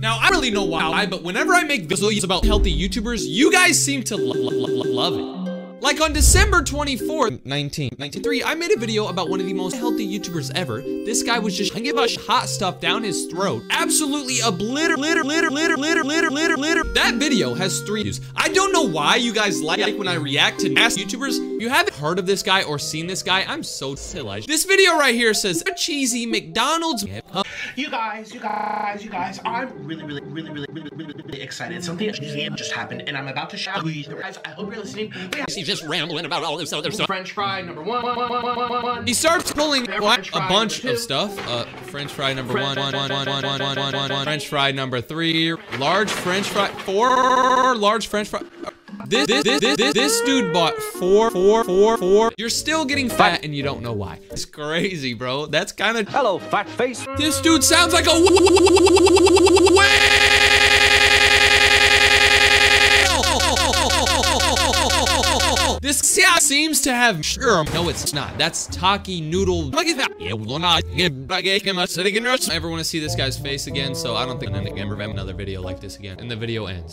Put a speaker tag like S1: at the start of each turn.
S1: Now, I really know why, but whenever I make videos about healthy YouTubers, you guys seem to lo lo lo love it. Like on December 24th, 1993, I made a video about one of the most healthy YouTubers ever. This guy was just hanging about hot stuff down his throat. Absolutely obliter, litter, litter, litter, litter, litter, litter, litter. That video has three views. I don't know why you guys like when I react to nasty YouTubers. You haven't heard of this guy or seen this guy. I'm so silly. This video right here says a cheesy McDonald's.
S2: You guys, you guys, you guys, I'm really, really, really, really, really, really, really excited. Something just happened, and I'm about to shout. Guys, I hope you're listening.
S1: He's just rambling about all this other stuff.
S2: French fry number one.
S1: He starts pulling a bunch of stuff. Uh, French fry number one, one, one, one, one, one, one, one, one, one. French fry number three. Large French fry. Four large French fry. This, this, this, this, this dude bought four, four, four, four. You're still getting fat and you don't know why. It's crazy, bro. That's kind of.
S3: Hello, fat face.
S1: This dude sounds like a This seems to have sure. No, it's not. That's Taki Noodle. Look at that. Yeah, will not ever want to see this guy's face again, so I don't think I'm gonna ever have another video like this again. And the video ends.